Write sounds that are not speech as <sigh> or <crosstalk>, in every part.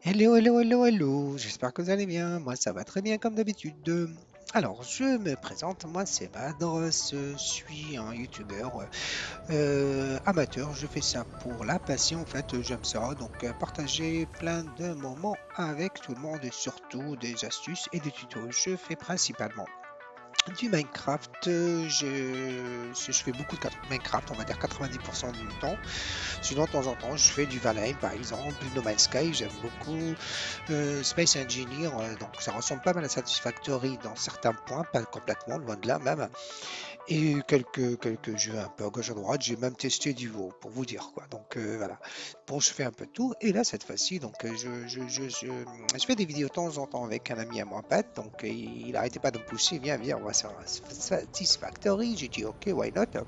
Hello, hello, hello, hello, j'espère que vous allez bien, moi ça va très bien comme d'habitude. Alors, je me présente, moi c'est Badr, je suis un youtubeur euh, amateur, je fais ça pour la passion, en fait. J'aime ça, donc euh, partager plein de moments avec tout le monde et surtout des astuces et des tutos. Je fais principalement du Minecraft, euh, je, fais beaucoup de Minecraft, on va dire 90% du temps. Sinon, de temps en temps, je fais du Valheim par exemple, No Man's Sky, j'aime beaucoup. Euh, Space Engineer, euh, donc ça ressemble pas mal à Satisfactory dans certains points, pas complètement, loin de là même et quelques, quelques jeux un peu à gauche à droite. J'ai même testé du WoW pour vous dire quoi. Donc voilà. Bon, je fais un peu tout. Et là, cette fois-ci, donc je, je, je, je, fais des vidéos de temps en temps avec un ami à moi, Pat. Donc il arrêtait pas de me pousser. Viens, viens, on va Satisfactory. J'ai dit ok, why not?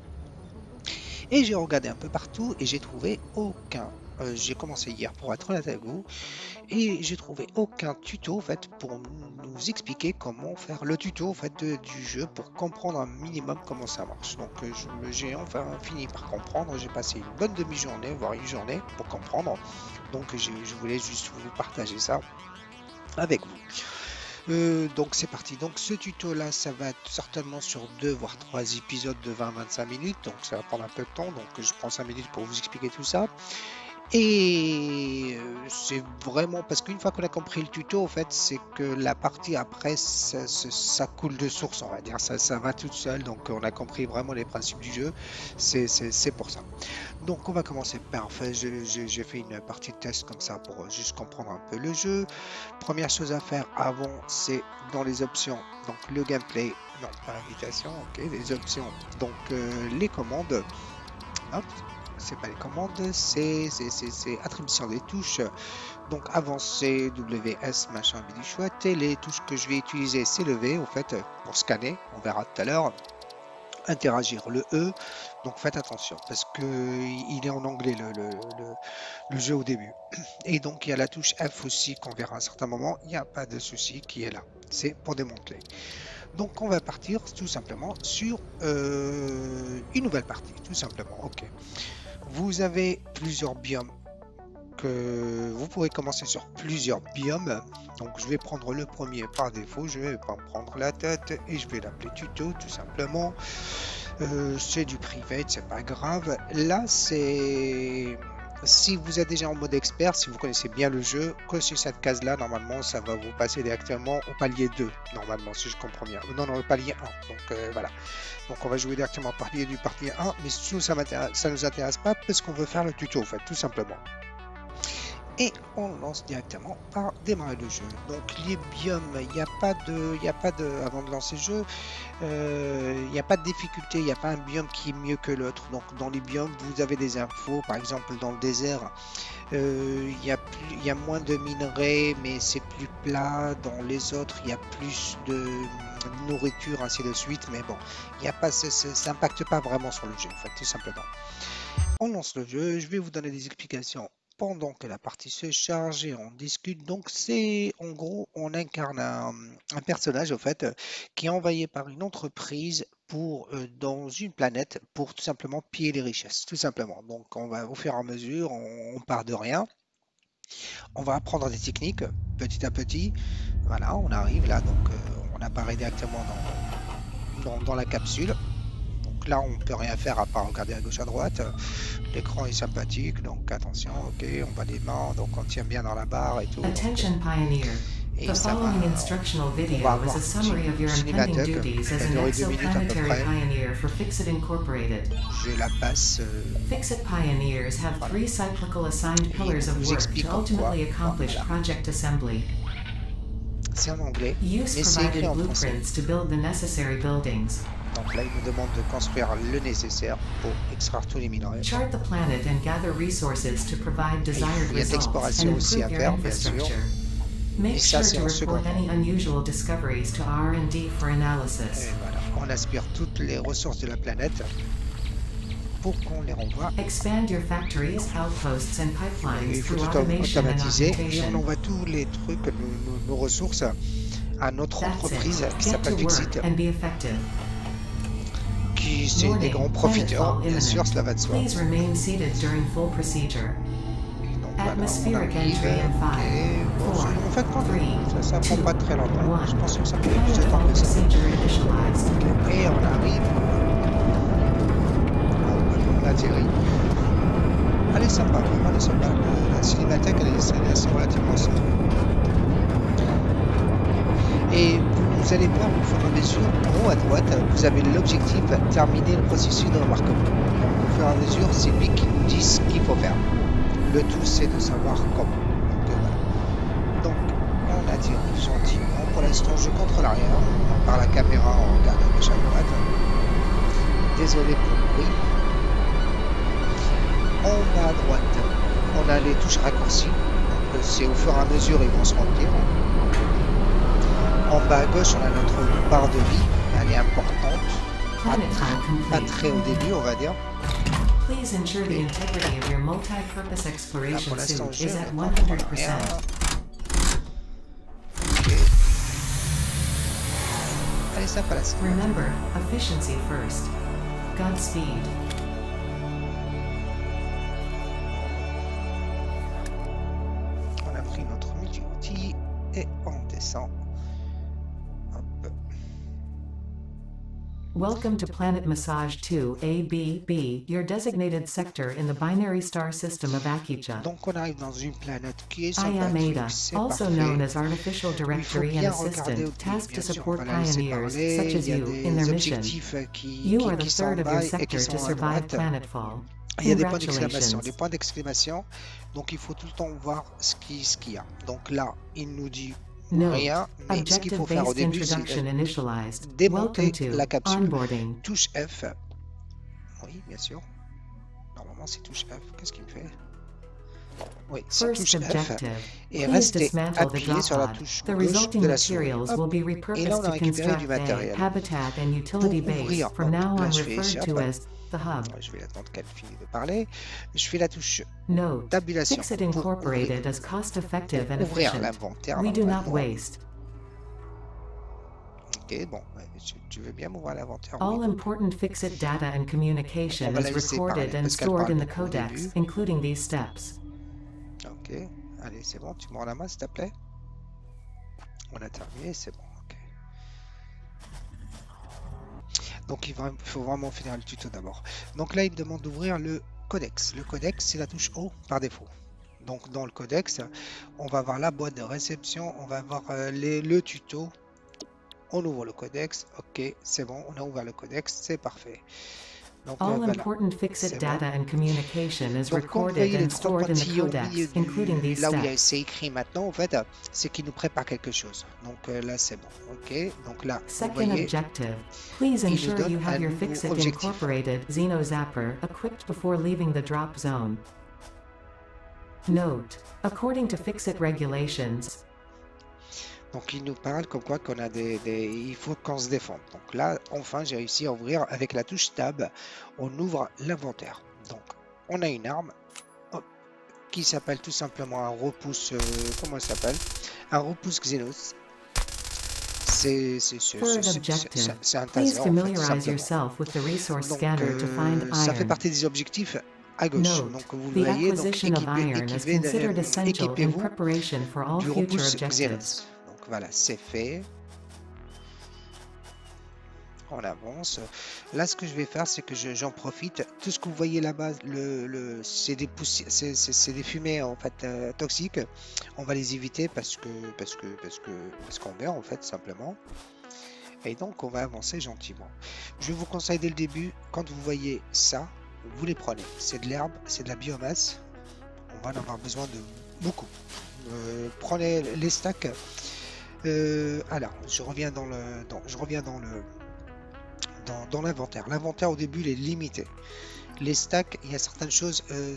Et j'ai regardé un peu partout et j'ai trouvé aucun euh, j'ai commencé hier pour être honnête avec vous et j'ai trouvé aucun tuto en fait pour nous expliquer comment faire le tuto en fait du jeu pour comprendre un minimum comment ça marche. Donc euh, j'ai enfin fini par comprendre. J'ai passé une bonne demi-journée, voire une journée pour comprendre. Donc je voulais juste vous partager ça avec vous. Euh, donc c'est parti. Donc ce tuto là, ça va être certainement sur deux voire trois épisodes de 20-25 minutes. Donc ça va prendre un peu de temps. Donc je prends 5 minutes pour vous expliquer tout ça. Et euh, c'est vraiment parce qu'une fois qu'on a compris le tuto, en fait, c'est que la partie après, ça, coule de source, on va dire. Ça, va toute seule. Donc, on a compris vraiment les principes du jeu. C'est pour ça. Donc, on va commencer par. fait, j'ai fait une partie de test comme ça pour juste comprendre un peu le jeu. Première chose à faire avant, c'est dans les options. Donc, le gameplay. Non, pas l'invitation. Ok, les options. Donc, euh, les commandes. Hop, c'est pas les commandes, c'est attribution des touches. Donc avancer, WS, machin, du chouette. Et les touches que je vais utiliser, c'est le V, au fait, pour scanner, on verra tout à l'heure. Interagir, le E. Donc faites attention, parce que il est en anglais le, le, le, jeu au début. Et donc il y a la touche F aussi qu'on verra à un certain moment. Il n'y a pas de souci qui est là. C'est pour démonter. Donc on va partir tout simplement sur euh, une nouvelle partie, tout simplement. Ok. Vous avez plusieurs biomes que vous pourrez commencer sur plusieurs biomes. Donc je vais prendre le premier par défaut, je vais pas prendre la tête et je vais l'appeler tuto tout simplement. Euh, c'est du privé, c'est pas grave. Là c'est si vous êtes déjà en mode expert, si vous connaissez bien le jeu, que sur cette case là, normalement ça va vous passer directement au palier 2, normalement si je comprends bien. Non, non, le palier 1. Donc euh, voilà. Donc on va jouer directement au palier du palier 1, mais tout ça, ça nous intéresse pas parce qu'on veut faire le tuto en fait, tout simplement et on lance directement par démarrer le jeu. Donc les biomes, il n'y a pas de, il a pas de, avant de lancer le jeu, euh, il n'y a pas de difficulté, il n'y a pas un biome qui est mieux que l'autre. Donc dans les biomes, vous avez des infos, par exemple dans le désert, euh, il y, a il y a moins de minerais, mais c'est plus plat. Dans les autres, il y a plus de nourriture, ainsi de suite. Mais bon, il a pas, ça n'impacte pas vraiment sur le jeu, en fait, tout simplement. On lance le jeu, je vais vous donner des explications pendant que la partie se charge et on discute. Donc c'est en gros on incarne un, personnage au fait qui est envoyé par une entreprise pour euh, dans une planète pour tout simplement piller les richesses, tout simplement. Donc on va au fur et à mesure, on, part de rien. On va apprendre des techniques petit à petit. Voilà, on arrive là, donc euh, on apparaît directement dans, dans la capsule là, on peut rien faire à part regarder à gauche à droite. L'écran est sympathique, donc attention, ok, on va les mains, donc on tient bien dans la barre et tout. Attention Pioneer. The following instructional video is a summary of your impending duties as an exoplanetary pioneer for Fixit Incorporated. Je la passe. Euh, Fixit pioneers have three cyclical assigned pillars of work to ultimately accomplish project assembly. C'est en anglais, Use mais c'est écrit en français. blueprints to build the necessary buildings. Donc là, il nous demande de construire le nécessaire pour extraire tous les minerais. Chart the planet and gather resources to provide desired Il y a de l'exploration aussi à faire, bien sûr. Make Et ça, c'est sure en to report second. any unusual discoveries to R&D for analysis. Et voilà, on aspire toutes les ressources de la planète pour qu'on les renvoie. Expand your factories, outposts, and Et pipelines il faut tout and automatiser et on envoie tous les trucs, nos, nos- nos ressources à notre entreprise qui s'appelle Fixit. Qui c'est des grands profiteurs, bien sûr, cela va de soi. En fait, ça, ça prend pas très longtemps. Je pense que ça prend plus de temps que ça. Et on arrive. On atterrit. Elle est sympa, vraiment elle est sympa. La cinémathèque elle est, assez relativement simple. Et vous allez voir au fur et à mesure, en haut à droite, vous avez l'objectif terminer le processus de remarquement. Au fur et à mesure, c'est lui qui nous dit ce qu'il faut faire. Le tout, c'est de savoir comment. Donc, voilà. Donc on attire gentiment. Pour l'instant, je contrôle l'arrière. Par la caméra, on regarde à gauche à droite. Désolé pour le bruit en bas à droite, on a les touches raccourcies. Donc c'est au fur et à mesure ils vont se remplir. En bas à gauche, on a notre barre de vie. Elle est importante. Pas, très au début, on va dire. Please ensure the integrity of your multi-purpose exploration suit is at 100%. Allez, ça passe. Remember, efficiency first. Godspeed. Welcome to Planet Massage 2 ABB, your designated sector in the binary star system of Akicha. Donc on arrive dans une planète qui est I am Ada, also known as Artificial Directory and Assistant, tasked to support pioneers such as you in their mission. Euh, you are the third of your sector to survive planetfall. Il y a des points d'exclamation, des points d'exclamation. Donc il faut tout le temps voir ce qu'il ce qu y a. Donc là, il nous dit No. Rien, mais ce qu'il faut faire au début, c'est démonter la capsule. Touche F. Oui, bien sûr. Normalement, c'est touche F. Qu'est-ce qu'il me fait? Oui, c'est touche F. Et restez appuyé sur la touche gauche de la souris. Hop. Et là, on a récupéré du matériel. Pour ouvrir, donc, là, je fais shop. Je vais attendre qu'elle finisse de parler. Je fais la touche tabulation pour ouvrir, ouvrir l'inventaire. Ok, bon, tu veux bien m'ouvrir l'inventaire? All important Fixit data and communication is recorded and stored in the codex, including these steps. Ok, allez, c'est bon, tu me rends la main s'il te plaît? On a terminé, c'est bon. Donc il, faut vraiment finir le tuto d'abord. Donc là, il me demande d'ouvrir le codex. Le codex, c'est la touche O par défaut. Donc dans le codex, on va avoir la boîte de réception, on va avoir euh, le tuto. On ouvre le codex, ok, c'est bon, on a ouvert le codex, c'est parfait. All important Fixit data and communication is recorded and stored in the codex, including these Là où c'est écrit maintenant, en fait, c'est qu'il nous prépare quelque chose. Donc euh, là, c'est bon. Ok. Donc là, Second vous voyez, objective. Please ensure you have your Fixit incorporated Xeno Zapper equipped before leaving the drop zone. Note: According to Fixit regulations, donc il nous parle comme quoi qu'on a des, il faut qu'on se défende. Donc là, enfin, j'ai réussi à ouvrir avec la touche Tab. On ouvre l'inventaire. Donc on a une arme qui s'appelle tout simplement un repousse. Euh, comment s'appelle? Un repousse Xenos. C'est un taser. Donc, euh, ça fait partie des objectifs à gauche. Donc vous le voyez, donc équipez-vous équipez du repousse Xenos voilà, c'est fait. On avance. Là, ce que je vais faire, c'est que j'en profite. Tout ce que vous voyez là-bas, le, c'est des c'est des fumées en fait euh, toxiques. On va les éviter parce que parce que parce que parce qu'on meurt en fait simplement. Et donc, on va avancer gentiment. Je vous conseille dès le début, quand vous voyez ça, vous les prenez. C'est de l'herbe, c'est de la biomasse. On va en avoir besoin de beaucoup. Euh, prenez les stacks euh, alors, je reviens dans le, je reviens dans le, dans, l'inventaire. L'inventaire au début il est limité. Les stacks, il y a certaines choses, euh,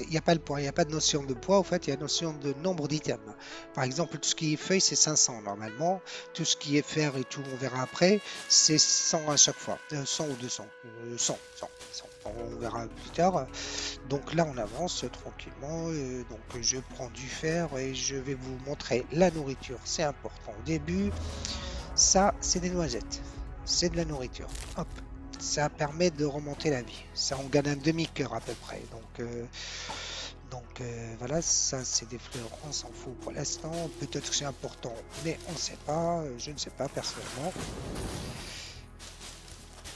il n'y a pas le poids, il n'y a pas de notion de poids, en fait, il y a une notion de nombre d'items. Par exemple, tout ce qui est feuille, c'est 500 normalement. Tout ce qui est fer et tout, on verra après, c'est 100 à chaque fois. 100 euh, ou 200. 100, 100, 100. On verra plus tard. Donc là on avance tranquillement, donc je prends du fer et je vais vous montrer la nourriture, c'est important au début. Ça c'est des noisettes, c'est de la nourriture. Hop, ça permet de remonter la vie. Ça on gagne un demi-cœur à peu près. Donc donc euh, voilà, ça c'est des fleurs, on s'en fout pour l'instant. Peut-être que c'est important, mais on ne sait pas. Je ne sais pas personnellement.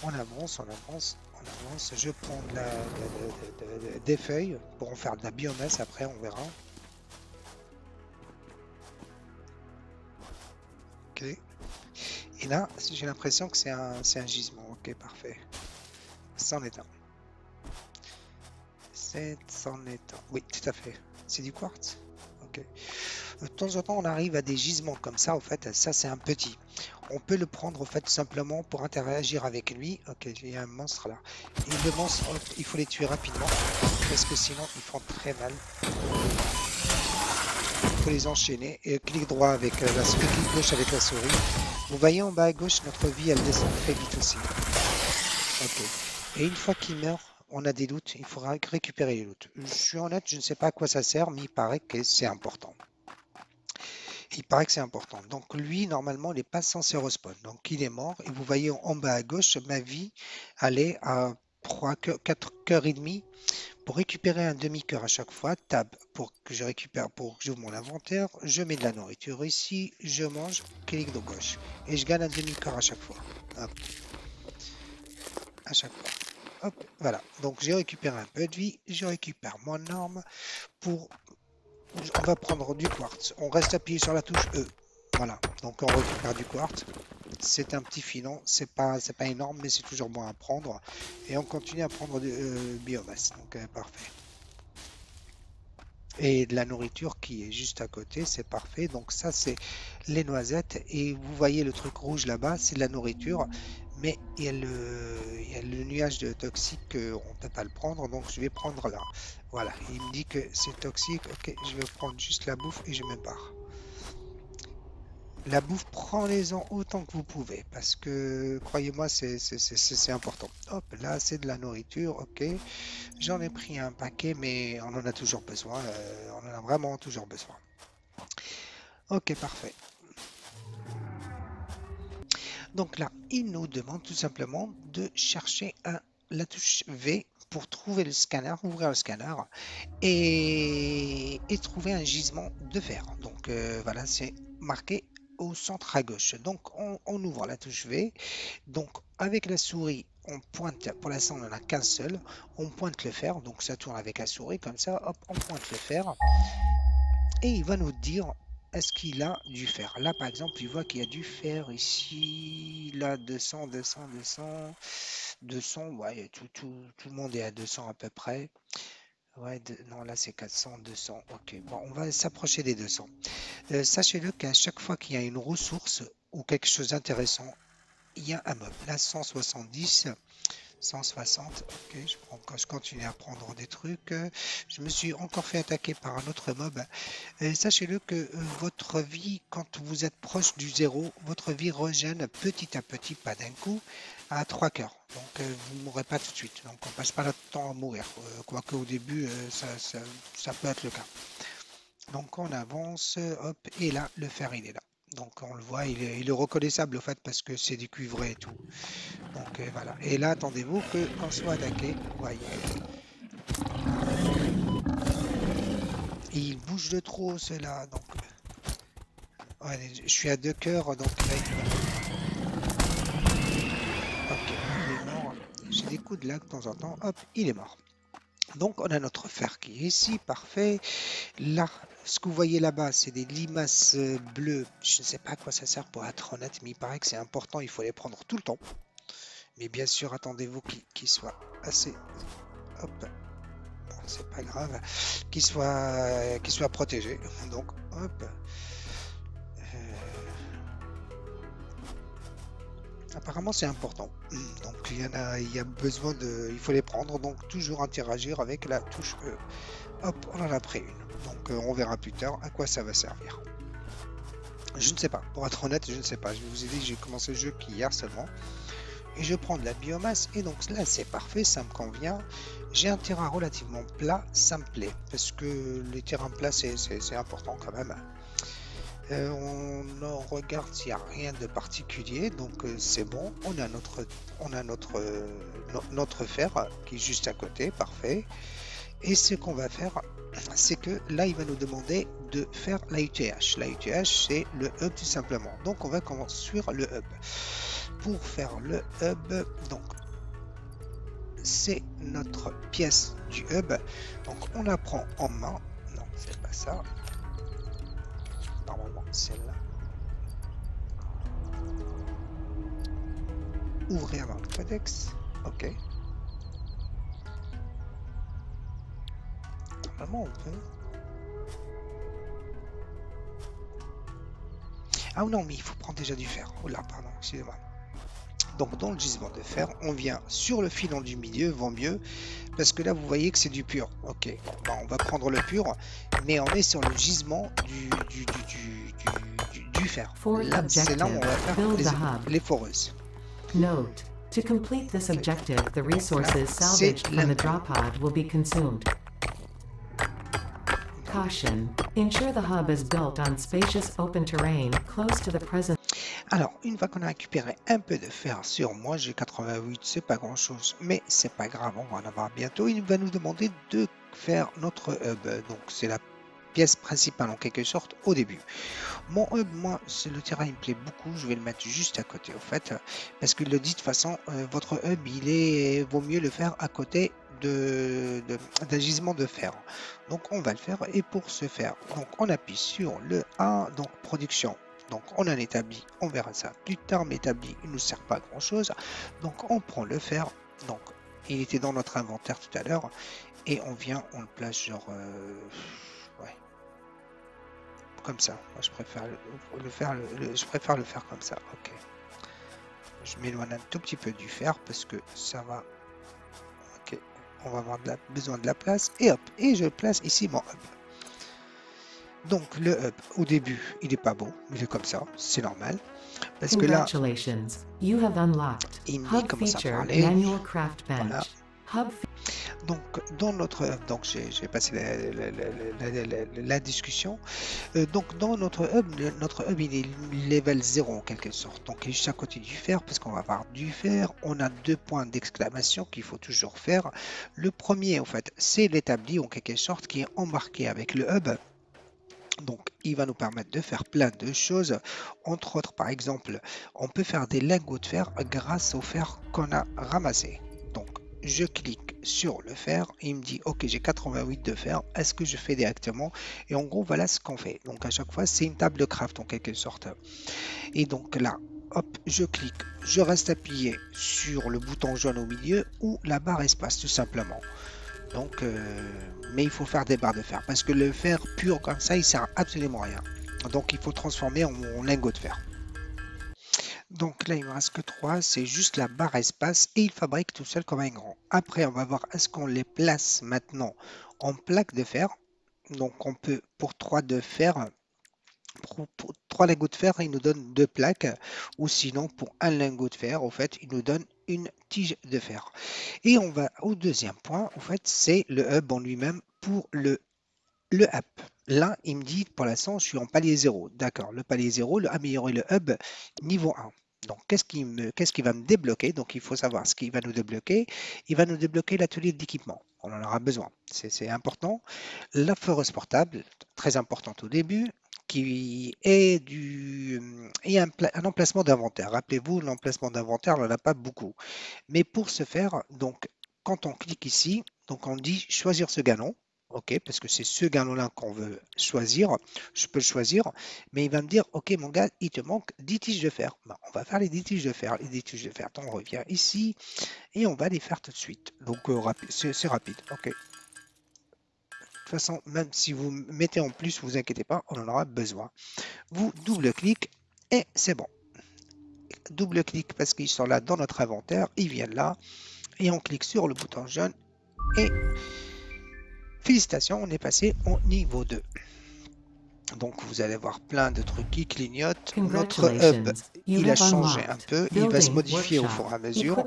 On avance, on avance, avance. Je prends des feuilles pour en faire de la biomasse après, on verra. Ok. Et là, j'ai l'impression que c'est un, un gisement. Ok, parfait. C'en est un. C'est c'en est un. Oui, tout à fait. C'est du quartz Ok. De temps en temps, on arrive à des gisements comme ça. En fait, ça, c'est un petit. On peut le prendre, en fait, simplement pour interagir avec lui. Ok, il y a un monstre là. Et le monstre, il faut les tuer rapidement. Parce que sinon, ils font très mal. Il faut les enchaîner. Clic droit avec euh, la souris, gauche avec la souris. Vous voyez en bas à gauche, notre vie, elle descend très vite aussi. Ok. Et une fois qu'il meurt, on a des doutes, il faudra récupérer les doutes. Je suis honnête, je ne sais pas à quoi ça sert, mais il paraît que c'est important. Il paraît que c'est important. Donc lui, normalement, il n'est pas censé respawn. Donc il est mort. Et vous voyez en bas à gauche, ma vie allait à 3, 4 cœurs et demi pour récupérer un demi-cœur à chaque fois. Tab pour que je récupère, pour que j'ouvre mon inventaire. Je mets de la nourriture ici. Je mange. Clic de gauche. Et je gagne un demi-cœur à chaque fois. À chaque fois. Hop, voilà. Donc j'ai récupéré un peu de vie, je récupère mon arme pour... On va prendre du quartz. On reste appuyé sur la touche E. Voilà, donc on récupère du quartz. C'est un petit filon, c'est pas, pas énorme, mais c'est toujours bon à prendre. Et on continue à prendre du euh, biomasse, donc euh, parfait. Et de la nourriture qui est juste à côté, c'est parfait. Donc ça, c'est les noisettes. Et vous voyez le truc rouge là-bas, c'est de la nourriture mais il y, a le, nuage de toxique qu'on ne peut pas le prendre, donc je vais prendre là. Voilà, il me dit que c'est toxique, ok, je vais prendre juste la bouffe et je me barre. La bouffe, prenez-en autant que vous pouvez, parce que, croyez-moi, c'est important. Hop, là, c'est de la nourriture, ok. J'en ai pris un paquet, mais on en a toujours besoin, euh, on en a vraiment toujours besoin. Ok, parfait. Donc là, il nous demande tout simplement de chercher la touche V pour trouver le scanner, ouvrir le scanner et, trouver un gisement de fer. Donc euh, voilà, c'est marqué au centre à gauche. Donc on, ouvre la touche V. Donc avec la souris, on pointe, pour l'instant on n'en a qu'un seul, on pointe le fer, donc ça tourne avec la souris comme ça, hop, on pointe le fer. Et il va nous dire est-ce qu'il a du fer Là, par exemple, il voit qu'il y a du fer ici. Là, 200, 200, 200. 200, ouais, tout le monde est à 200 à peu près. Ouais, non, là c'est 400, 200. Ok, bon, on va s'approcher des 200. Euh, sachez-le qu'à chaque fois qu'il y a une ressource ou quelque chose d'intéressant, il y a un mob. Là, 170. 160. Ok, je, continue à prendre des trucs. Je me suis encore fait attaquer par un autre mob. Sachez-le que euh, votre vie, quand vous êtes proche du zéro, votre vie régène petit à petit, pas d'un coup, à 3 cœurs. Donc euh, vous ne mourrez pas tout de suite. Donc on passe pas le temps à mourir. Euh, quoique au début, ça, ça peut être le cas. Donc on avance, hop, et là, le fer il est là. Donc on le voit, il est, reconnaissable au fait parce que c'est du cuivré et tout. Donc euh, voilà. Et là, attendez-vous qu'on soit attaqué. Voyez. il bouge de trop cela. Donc euh, je suis à deux cœurs donc là Ok, il est mort. J'ai des coups de lag de temps en temps. Hop, il est mort. Donc on a notre fer qui est ici, parfait. Là, ce que vous voyez là-bas, c'est des limaces euh, bleues. Je ne sais pas à quoi ça sert pour être honnête, mais il paraît que c'est important, il faut les prendre tout le temps. Mais bien sûr, attendez-vous qu'ils soient assez... Hop, c'est pas grave, qu'ils soient, qu'ils soient protégés. Donc, hop, apparemment c'est important. <clears throat> Donc il y en a, besoin de, il faut les prendre. Donc toujours interagir avec la touche E. Hop, on en a pris une. Donc euh, on verra plus tard à quoi ça va servir. Je ne sais pas. Pour être honnête, je ne sais pas. Je vous ai dit que j'ai commencé le jeu qu'hier seulement. et je prends de la biomasse et donc là c'est parfait, ça me convient. J'ai un terrain relativement plat, ça me plaît parce que les terrains plats c'est important quand même. Euh, on regarde s'il n'y a rien de particulier, donc euh, c'est bon. On a notre, on a notre, euh, notre fer qui est juste à côté, parfait. Et ce qu'on va faire, c'est que là, il va nous demander de faire la UTH. La UTH, c'est le hub tout simplement. Donc, on va construire le hub. Pour faire le hub, donc, c'est notre pièce du hub. Donc, on la prend en main. Non, c'est pas ça. Normalement, celle-là. Ouvrir le codex. Ok. Normalement, on peut. Ah non, mais il faut prendre déjà du fer. Oh là, pardon, excusez-moi. Donc dans le gisement de fer, on vient sur le filon du milieu, vaut mieux, parce que là vous voyez que c'est du pur. Ok, on va prendre le pur, mais on est sur le gisement du, du, du, du fer. Là, c'est là où on va faire les, les foreuses. Note, to complete this objective, the resources salvaged from the drop pod will be consumed. Caution, ensure the hub is built on spacious open terrain close to the present alors, une fois qu'on a récupéré un peu de fer sur moi, j'ai 88, c'est pas grand chose, mais c'est pas grave, on va en avoir bientôt. Il va nous demander de faire notre hub, donc c'est la pièce principale en quelque sorte au début. Mon hub, moi, c'est le terrain, il me plaît beaucoup, je vais le mettre juste à côté au fait, parce qu'il le dit de toute façon, euh, votre hub, il est, vaut mieux le faire à côté de, d'un gisement de fer. Donc on va le faire et pour ce faire, donc on appuie sur le A, donc production donc on a établi, on verra ça plus tard, mais établi, il ne nous sert pas à grand chose. Donc on prend le fer, donc il était dans notre inventaire tout à l'heure, et on vient, on le place genre, euh, ouais, comme ça. Moi je préfère le, faire, je préfère le faire comme ça. Ok. Je m'éloigne un tout petit peu du fer parce que ça va. Ok. On va avoir besoin de la place et hop, et je place ici mon hub. Donc le hub au début, il n'est pas beau, il est comme ça, c'est normal. Parce que là, you have unlocked il commence à parler. Voilà. Hub donc dans notre hub, donc j'ai passé la, la, la, la discussion. Euh, donc dans notre hub, notre hub il est level 0 en quelque sorte. Donc il est juste à côté du fer parce qu'on va avoir du fer. On a deux points d'exclamation qu'il faut toujours faire. Le premier en fait c'est l'établi en quelque sorte qui est embarqué avec le hub. Donc, il va nous permettre de faire plein de choses. Entre autres, par exemple, on peut faire des lingots de fer grâce au fer qu'on a ramassé. Donc, je clique sur le fer. Il me dit ok j'ai 88 de fer. Est-ce que je fais directement? Et en gros voilà ce qu'on fait. Donc à chaque fois c'est une table de craft en quelque sorte. Et donc là hop je clique. Je reste appuyé sur le bouton jaune au milieu ou la barre espace tout simplement donc, euh, mais il faut faire des barres de fer parce que le fer pur comme ça, il sert absolument rien. Donc, il faut transformer en, lingot de fer. Donc là, il me reste que 3, c'est juste la barre espace et il fabrique tout seul comme un grand. Après, on va voir est-ce qu'on les place maintenant en plaque de fer? Donc on peut, pour 3 de fer, pour, 3 lingots de fer, il nous donne 2 plaques. Ou sinon, pour un lingot de fer, au fait, il nous donne une tige de fer. Et on va au deuxième point, en fait, c'est le hub en lui-même pour le, le hub. Là, il me dit, pour l'instant, je suis en palier 0. D'accord, le palier 0, le améliorer le hub niveau 1. Donc, qu'est-ce qui, me, qu'est-ce qui va me débloquer? Donc, il faut savoir ce qui va nous débloquer. Il va nous débloquer l'atelier d'équipement. On en aura besoin. C'est important. La foreuse portable, très importante au début qui est du et un, emplacement d'inventaire. Rappelez-vous, l'emplacement d'inventaire, on n'en a pas beaucoup. Mais pour ce faire, donc, quand on clique ici, donc on dit choisir ce galon. OK, parce que c'est ce galon-là qu'on veut choisir. Je peux le choisir, mais il va me dire, OK, mon gars, il te manque 10 tiges de fer. Ben, on va faire les 10 tiges de fer. Les 10 tiges de fer, on revient ici et on va les faire tout de suite. Donc, euh, c'est rapide. OK toute façon, même si vous mettez en plus, vous inquiétez pas, on en aura besoin. Vous double-clic et c'est bon. Double-clic parce qu'ils sont là dans notre inventaire, ils viennent là. Et on clique sur le bouton jaune et félicitations, on est passé au niveau 2. Donc vous allez voir plein de trucs qui clignotent. Notre hub, il a changé un peu, il va se modifier au fur et à mesure.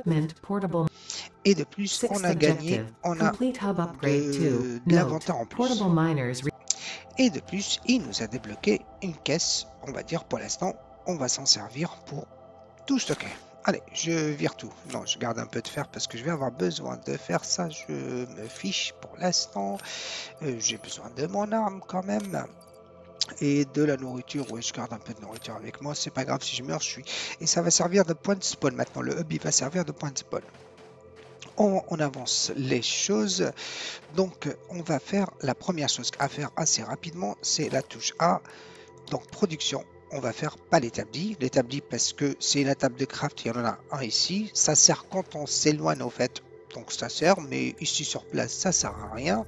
Et de plus, on a gagné, on a de, l'inventaire en plus. Et de plus, il nous a débloqué une caisse, on va dire pour l'instant, on va s'en servir pour tout stocker. Allez, je vire tout. Non, je garde un peu de fer parce que je vais avoir besoin de faire ça. Je me fiche pour l'instant. Euh, j'ai besoin de mon arme quand même et de la nourriture. Oui, je garde un peu de nourriture avec moi. C'est pas grave si je meurs, je suis. Et ça va servir de point de spawn maintenant. Le hub, il va servir de point de spawn. On, on, avance les choses. Donc, on va faire la première chose à faire assez rapidement, c'est la touche A. Donc, production. On va faire pas l'établi. L'établi parce que c'est la table de craft, il y en a un ici. Ça sert quand on s'éloigne, au fait. Donc, ça sert, mais ici sur place, ça sert à rien.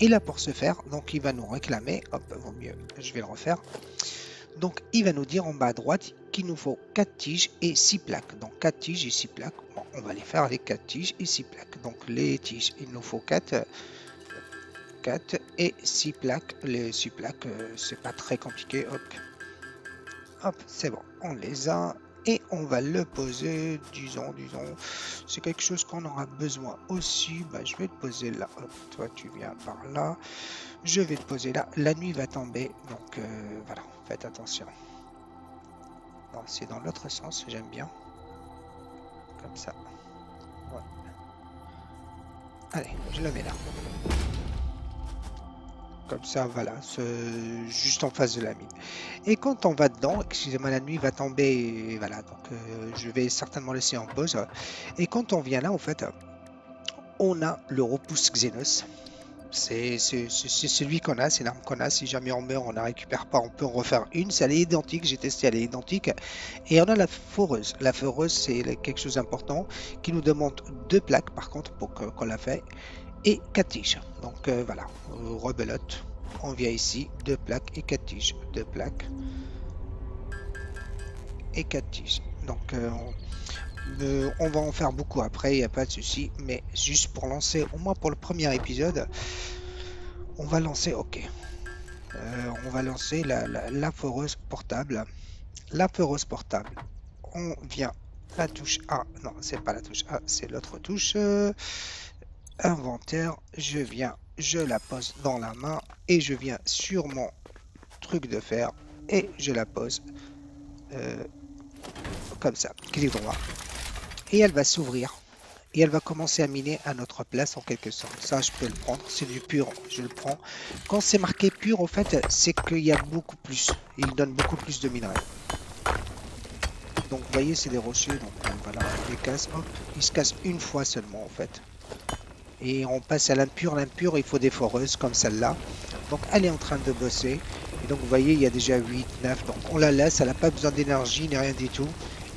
Et là, pour ce faire, donc il va nous réclamer, hop, vaut mieux, je vais le refaire. Donc, il va nous dire en bas à droite qu'il nous faut 4 tiges et 6 plaques. Donc, 4 tiges et 6 plaques. Bon, on va les faire les 4 tiges et 6 plaques. Donc, les tiges, il nous faut 4. 4 et 6 plaques. Les 6 plaques, euh, c'est pas très compliqué. Hop, hop, c'est bon. On les a et on va le poser, disons, disons, c'est quelque chose qu'on aura besoin aussi, bah, je vais te poser là, toi tu viens par là, je vais te poser là, la nuit va tomber, donc euh, voilà, faites attention. c'est dans l'autre sens, j'aime bien, comme ça, Allez, je le mets là. Comme ça, voilà, juste en face de la mine. Et quand on va dedans, excusez-moi, la nuit va tomber, voilà, donc euh, je vais certainement laisser en pause. Et quand on vient là, en fait, on a le repousse Xenos. C'est celui qu'on a, c'est l'arme qu'on a. Si jamais on meurt, on ne récupère pas, on peut en refaire une. C'est est identique, j'ai testé, elle est identique. Et on a la foreuse. La foreuse, c'est quelque chose d'important qui nous demande deux plaques, par contre, pour qu'on la fait et 4 tiges. Donc euh, voilà, rebelote. On vient ici, deux plaques et 4 tiges. Deux plaques et 4 tiges. Donc euh, euh, on, va en faire beaucoup après, il n'y a pas de souci. Mais juste pour lancer, au moins pour le premier épisode, on va lancer, ok. on va lancer la, la, foreuse portable. La foreuse portable. On vient la touche A. Non, c'est pas la touche A, c'est l'autre touche inventaire, je viens, je la pose dans la main et je viens sur mon truc de fer et je la pose euh, comme ça, clic droit. Et elle va s'ouvrir et elle va commencer à miner à notre place en quelque sorte. Ça, je peux le prendre, c'est du pur, je le prends. Quand c'est marqué pur, au fait, c'est qu'il y a beaucoup plus. Il donne beaucoup plus de minerais. Donc, vous voyez, c'est des rochers, donc voilà, on les casse, se cassent une fois seulement, en fait et on passe à l'impur. L'impur, il faut des foreuses comme celle-là. Donc elle est en train de bosser. Et donc vous voyez, il y a déjà 8, 9. Donc on la laisse, elle n'a pas besoin d'énergie ni rien du tout.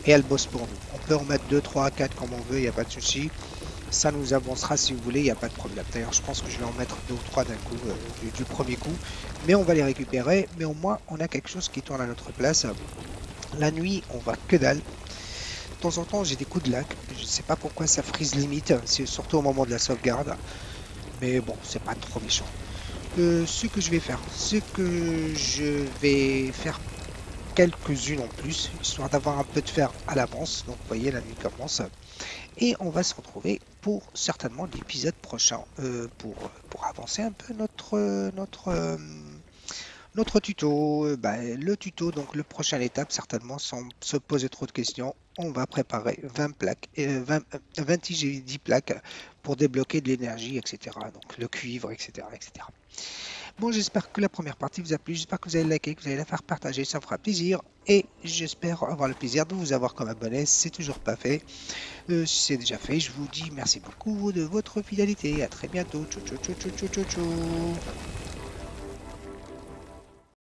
Et elle bosse pour nous. On peut en mettre 2, 3, 4 comme on veut, il n'y a pas de souci. Ça nous avancera si vous voulez, il n'y a pas de problème. D'ailleurs, je pense que je vais en mettre 2 ou 3 d'un coup, euh, du, premier coup. Mais on va les récupérer. Mais au moins, on a quelque chose qui tourne à notre place. La nuit, on va que dalle temps en temps, j'ai des coups de lac. Je sais pas pourquoi ça frise limite. C'est surtout au moment de la sauvegarde. Mais bon, c'est pas trop méchant. Euh, ce que je vais faire, c'est que je vais faire quelques-unes en plus, histoire d'avoir un peu de fer à l'avance. Donc, vous voyez, la nuit commence. Et on va se retrouver pour certainement l'épisode prochain euh, pour, pour avancer un peu notre, notre, euh, notre tuto, euh, bah, le tuto, donc le prochaine étape, certainement, sans se poser trop de questions, on va préparer 20 plaques, euh, 20, 20 10 plaques pour débloquer de l'énergie, etc. Donc le cuivre, etc. etc. Bon, j'espère que la première partie vous a plu, j'espère que vous allez liker, que vous allez la faire partager, ça me fera plaisir. Et j'espère avoir le plaisir de vous avoir comme abonné, c'est toujours pas fait. Euh, si c'est déjà fait, je vous dis merci beaucoup de votre fidélité. À très bientôt. Ciao, ciao, ciao, ciao, ciao, ciao.